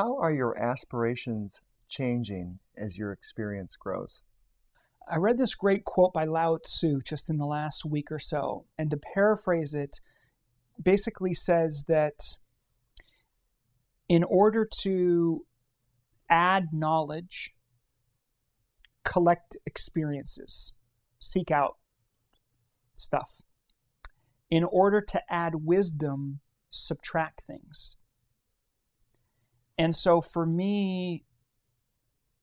How are your aspirations changing as your experience grows? I read this great quote by Lao Tzu just in the last week or so, and to paraphrase it, basically says that in order to add knowledge, collect experiences, seek out stuff. In order to add wisdom, subtract things. And so for me,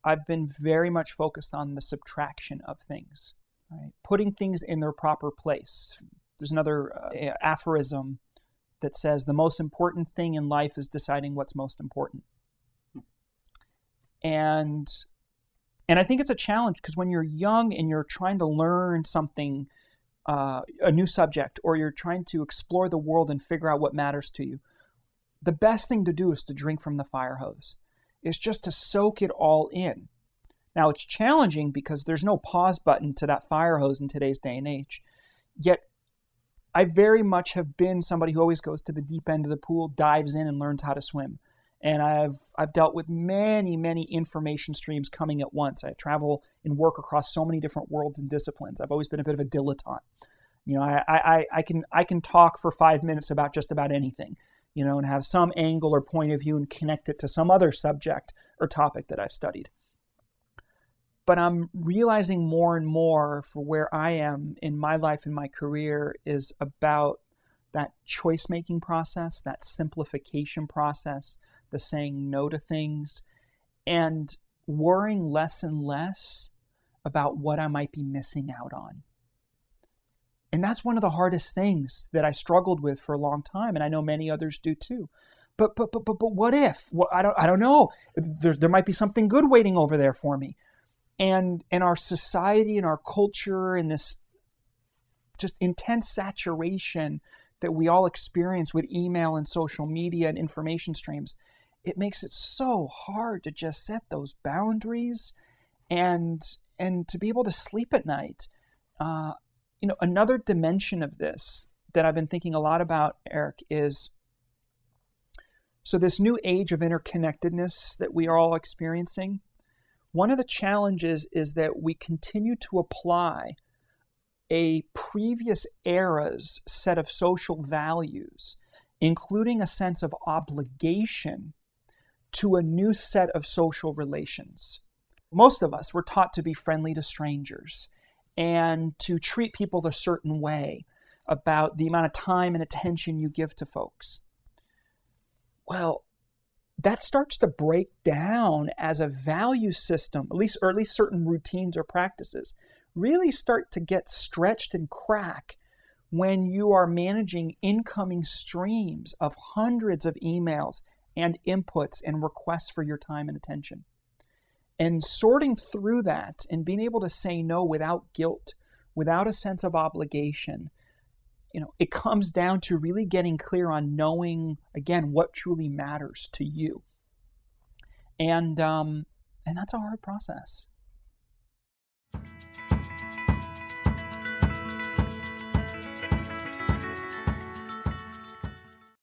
I've been very much focused on the subtraction of things, right? Putting things in their proper place. There's another uh, aphorism that says the most important thing in life is deciding what's most important. And and I think it's a challenge because when you're young and you're trying to learn something, uh, a new subject, or you're trying to explore the world and figure out what matters to you, the best thing to do is to drink from the fire hose. Is just to soak it all in. Now it's challenging because there's no pause button to that fire hose in today's day and age. Yet I very much have been somebody who always goes to the deep end of the pool, dives in and learns how to swim. And I've I've dealt with many, many information streams coming at once. I travel and work across so many different worlds and disciplines. I've always been a bit of a dilettante. You know, I, I, I can I can talk for five minutes about just about anything you know, and have some angle or point of view and connect it to some other subject or topic that I've studied. But I'm realizing more and more for where I am in my life and my career is about that choice making process, that simplification process, the saying no to things, and worrying less and less about what I might be missing out on. And that's one of the hardest things that I struggled with for a long time, and I know many others do too. But but but but, but what if? Well, I don't I don't know. There there might be something good waiting over there for me. And and our society and our culture and this just intense saturation that we all experience with email and social media and information streams, it makes it so hard to just set those boundaries and and to be able to sleep at night. Uh, you know, another dimension of this that I've been thinking a lot about, Eric, is so this new age of interconnectedness that we are all experiencing. One of the challenges is that we continue to apply a previous era's set of social values, including a sense of obligation, to a new set of social relations. Most of us were taught to be friendly to strangers and to treat people a certain way about the amount of time and attention you give to folks. Well, that starts to break down as a value system, at least or at least certain routines or practices really start to get stretched and crack when you are managing incoming streams of hundreds of emails and inputs and requests for your time and attention and sorting through that and being able to say no without guilt without a sense of obligation you know it comes down to really getting clear on knowing again what truly matters to you. And um and that's a hard process